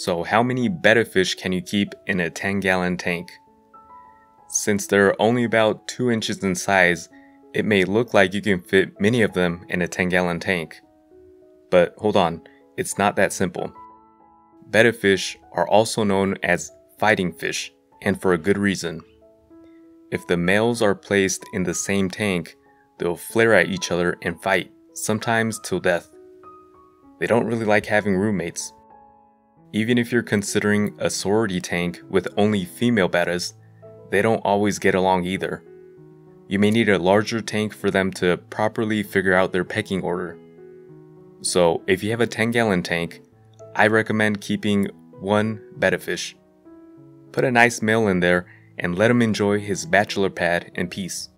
So, how many betta fish can you keep in a 10 gallon tank? Since they're only about 2 inches in size, it may look like you can fit many of them in a 10 gallon tank. But hold on, it's not that simple. Betta fish are also known as fighting fish, and for a good reason. If the males are placed in the same tank, they'll flare at each other and fight, sometimes till death. They don't really like having roommates. Even if you're considering a sorority tank with only female bettas, they don't always get along either. You may need a larger tank for them to properly figure out their pecking order. So, if you have a 10 gallon tank, I recommend keeping one betta fish. Put a nice male in there and let him enjoy his bachelor pad in peace.